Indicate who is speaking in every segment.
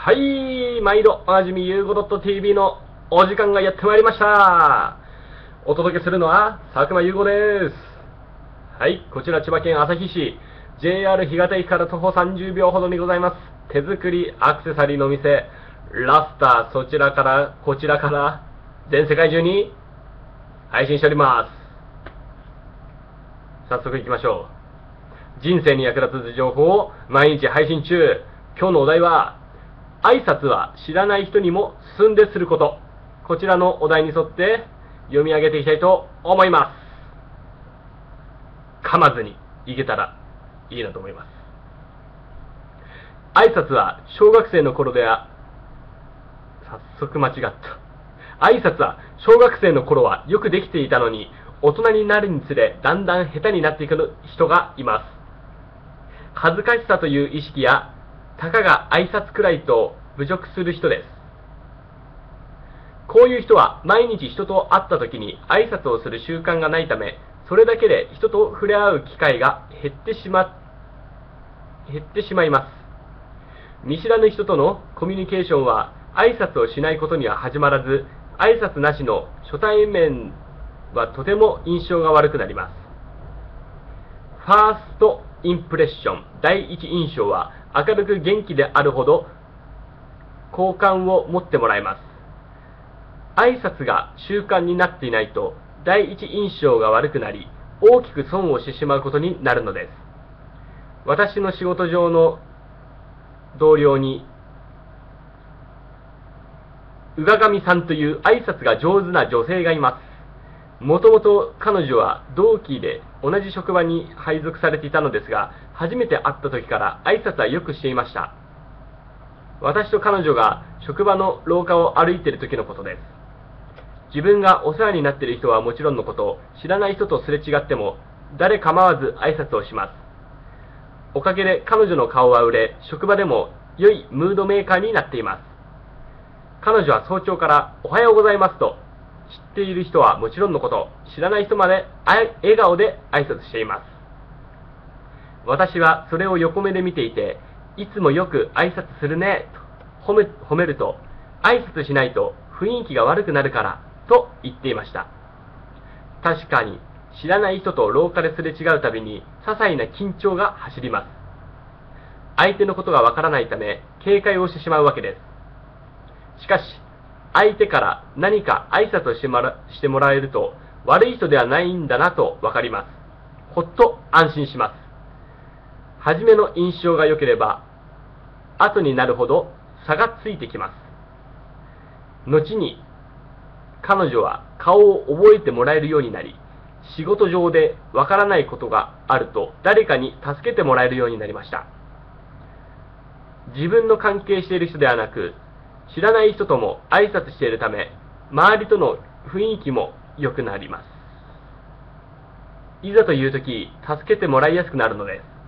Speaker 1: はい、毎度おなじみゆうご .tv のお時間がやってまいりました。お届けするのは佐久間優吾です。はい、こちら千葉県旭市、JR 干潟駅から徒歩30秒ほどにございます。手作りアクセサリーの店、ラスター、そちらから、こちらから、全世界中に配信しております。早速行きましょう。人生に役立つ情報を毎日配信中。今日のお題は、挨拶は知らない人にも進んですること。こちらのお題に沿って読み上げていきたいと思います。噛まずにいけたらいいなと思います。挨拶は小学生の頃では、早速間違った。挨拶は小学生の頃はよくできていたのに、大人になるにつれだんだん下手になっていく人がいます。恥ずかしさという意識やたかが挨拶くらいと侮辱する人です。こういう人は毎日人と会った時に挨拶をする習慣がないため、それだけで人と触れ合う機会が減ってしま、減ってしまいます。見知らぬ人とのコミュニケーションは挨拶をしないことには始まらず、挨拶なしの初対面はとても印象が悪くなります。ファーストインプレッション、第一印象は明るく元気であるほど好感を持ってもらえます。挨拶が習慣になっていないと第一印象が悪くなり大きく損をしてしまうことになるのです。私の仕事上の同僚に宇賀神さんという挨拶が上手な女性がいます。もともと彼女は同期で同じ職場に配属されていたのですが、初めて会った時から挨拶はよくしていました。私と彼女が職場の廊下を歩いている時のことです。自分がお世話になっている人はもちろんのこと、知らない人とすれ違っても、誰構わず挨拶をします。おかげで彼女の顔は売れ、職場でも良いムードメーカーになっています。彼女は早朝からおはようございますと、知っている人はもちろんのこと、知らない人まで笑顔で挨拶しています。私はそれを横目で見ていて、いつもよく挨拶するね、と褒め褒めると、挨拶しないと雰囲気が悪くなるから、と言っていました。確かに、知らない人と廊下ですれ違うたびに、些細な緊張が走ります。相手のことがわからないため、警戒をしてしまうわけです。しかし、相手から何か挨拶をしてもらしてもらえると、悪い人ではないんだなとわかります。ほっと安心します。初めの印象が良ければ、後になるほど差がついてきます。後に、彼女は顔を覚えてもらえるようになり、仕事上でわからないことがあると誰かに助けてもらえるようになりました。自分の関係している人ではなく、知らない人とも挨拶しているため、周りとの雰囲気も良くなります。いざという時、助けてもらいやすくなるのです。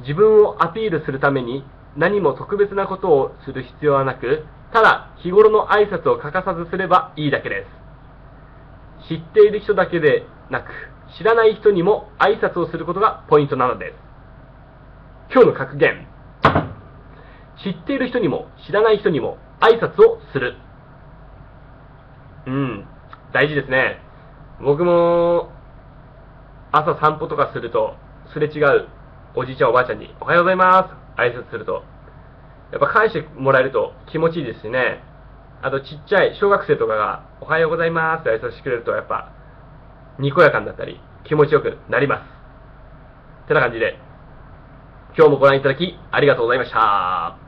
Speaker 1: 自分をアピールするために何も特別なことをする必要はなく、ただ日頃の挨拶を欠かさずすればいいだけです。知っている人だけでなく、知らない人にも挨拶をすることがポイントなのです。今日の格言。知っている人にも知らない人にも挨拶をする。うん、大事ですね。僕も朝散歩とかするとすれ違うおじいちゃんおばあちゃんに、おはようございます挨拶すると、やっぱ返してもらえると気持ちいいですしね。あとちっちゃい小学生とかが、おはようございますって挨拶してくれると、やっぱ、にこやかになったり、気持ちよくなります。てな感じで、今日もご覧いただき、ありがとうございました。